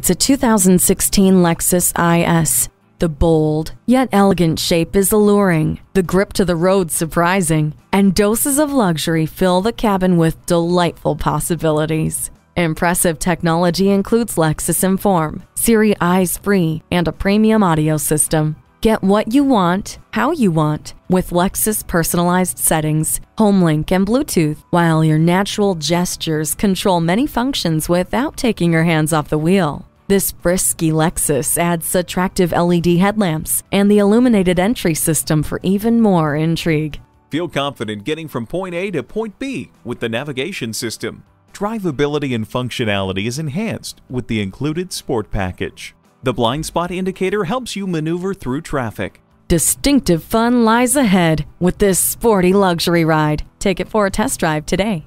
It's a 2016 Lexus IS. The bold, yet elegant shape is alluring, the grip to the road surprising, and doses of luxury fill the cabin with delightful possibilities. Impressive technology includes Lexus Enform, Siri Eyes Free, and a premium audio system. Get what you want, how you want, with Lexus personalized settings, HomeLink, and Bluetooth, while your natural gestures control many functions without taking your hands off the wheel. This frisky Lexus adds attractive LED headlamps and the illuminated entry system for even more intrigue. Feel confident getting from point A to point B with the navigation system. Drivability and functionality is enhanced with the included Sport package. The blind spot indicator helps you maneuver through traffic. Distinctive fun lies ahead with this sporty luxury ride. Take it for a test drive today.